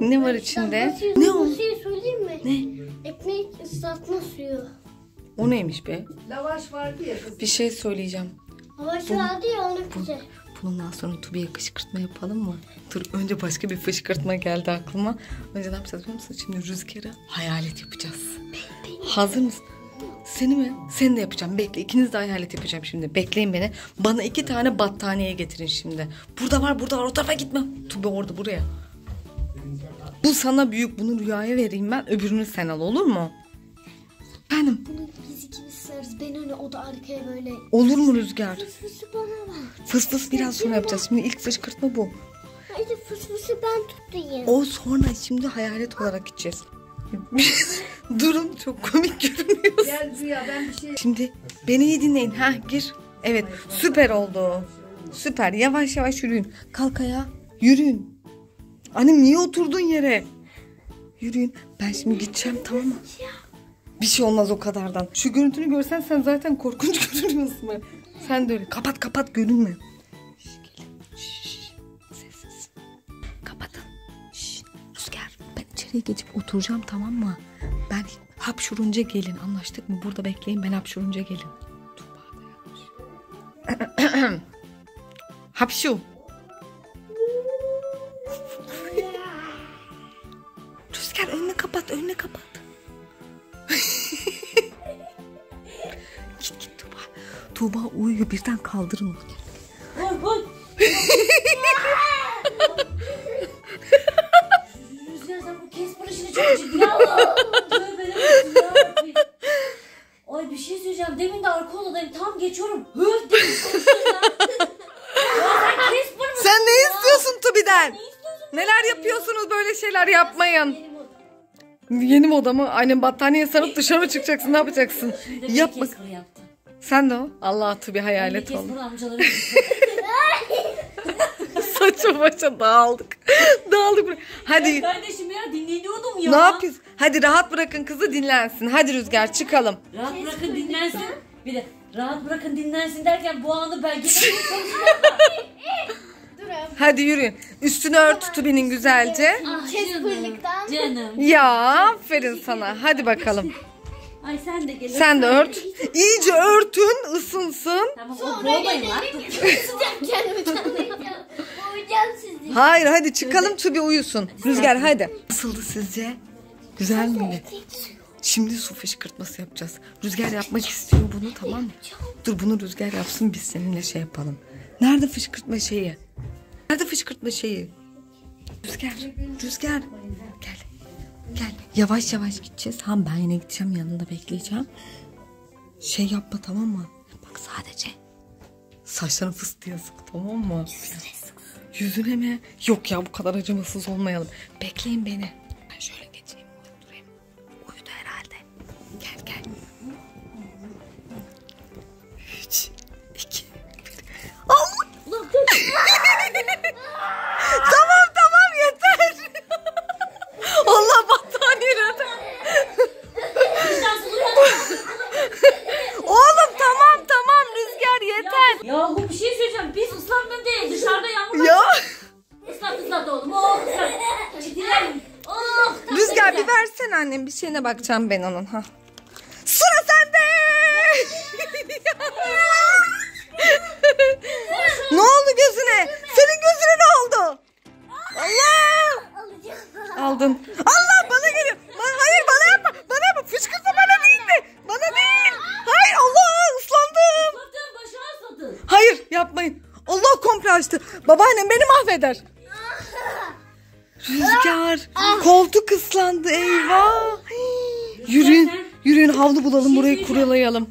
Ne var içinde? Suyu. Ne o? Bir şey söyleyeyim mi? Ne? Ekmek ıslatma suyu. O neymiş be? Lavaş vardı ya kız. Bir şey söyleyeceğim. Hava şu vardı ya onun güzel. Bundan sonra Tubi'ye kışkırtma yapalım mı? Dur önce başka bir fışkırtma geldi aklıma. Önce ne yapacağız biliyor musun? Şimdi rüzgarı hayalet yapacağız. Hazır mısın? Seni mi? Seni de yapacağım. Bekle. ikiniz de hayalet yapacağım şimdi. Bekleyin beni. Bana iki tane battaniye getirin şimdi. Burada var, burada var. O tarafa gitme. Tubi orada, buraya. Bu sana büyük. Bunu rüyaya vereyim ben. Öbürünü sen al olur mu? Benim. Bunu biz ikimiz sarız. Ben öne o da arkaya böyle. Olur mu Rüzgar? Fıs fısı bana ver. Fıs fıs biraz sonra yapacağız. Şimdi ilk fışkırtma bu. Haydi fıs fısı ben tutayım. O sonra şimdi hayalet olarak gideceğiz. Durun çok komik görünüyorsun. Gel Rüya ben bir şey... Şimdi beni iyi dinleyin. Ha gir. Evet süper oldu. Süper. Yavaş yavaş yürüyün. Kalk ayağa. Yürüyün. Annem niye oturdun yere? Yürüyün. Ben şimdi gideceğim tamam mı? Bir şey olmaz o kadardan. Şu görüntünü görsen sen zaten korkunç görünüyorsun. be. Sen de öyle. Kapat kapat görünme. Şş, Rüzgar ben içeriye geçip oturacağım tamam mı? Ben hapşurunca gelin anlaştık mı? Burada bekleyin ben hapşurunca gelin. Hapşu. Rüzgar önünü kapat önünü kapat. git git Tuğba. Tuğba uyuyor birden kaldırın onu. Rüzgar sen bu Casper işini çok ciddiye al. Ay bir şey söyleyeceğim. Demin de arka odadayım. Tam geçiyorum. Höf diye? Sen ne istiyorsun Tubi'den? Ne istiyorsun? Neler yapıyorsunuz böyle şeyler yapmayın. Yeni moda mı? Annem battaniye sarıp dışarı mı çıkacaksın? Ne yapacaksın? Yapma. Casper yaptı. Sen de o. Allah Tubi Bir hayalet amcaları. Saça başa dağıldık. dağıldık. Hadi. Kardeşim ya dinleniyordum ya. Ne yapıyorsun? Hadi rahat bırakın kızı dinlensin. Hadi Rüzgar çıkalım. Rahat bırakın dinlensin. Bir de rahat bırakın dinlensin derken bu anı abi. Hadi yürüyün. Üstünü ört Tubi'nin güzelce. Casper'lıktan. canım. Ya aferin sana. Hadi bakalım. Ay sen de gel. Sen de ört. İyice örtün ısınsın. Tamam o Sonra boğmayın gelelim. Sıcak kendimi tanıyacağım. Boğacağım sizi. Hayır hadi çıkalım Tubi uyusun. Rüzgar hadi. Nasıldı sizce? Güzel miydi? Şimdi su fışkırtması yapacağız. Rüzgar yapmak istiyor bunu tamam mı? Dur bunu Rüzgar yapsın biz seninle şey yapalım. Nerede fışkırtma şeyi? Nerede fışkırtma şeyi? Rüzgar, Rüzgar. Gel, gel. Yavaş yavaş gideceğiz. Tamam ben yine gideceğim yanında bekleyeceğim. Şey yapma tamam mı? Bak sadece saçlarını fıstığa sık tamam mı? Yüzüne mi? Yok ya bu kadar acımasız olmayalım. Bekleyin beni. Annem bir şeyine bakacağım ben onun ha. Sıra sende. ne oldu gözüne? Senin gözüne ne oldu? Allah! Aldın. Allah bana geliyor. Bana, hayır bana yapma. Bana yapma. Fışkırtma bana değil de. Bana değil. Hayır Allah ıslandım. Hayır yapmayın. Allah komple açtı. Babaannem beni mahveder. Rüzgar. Koltuk ıslandı eyvah. Hii. Yürüyün. Yürüyün havlu bulalım burayı kurulayalım.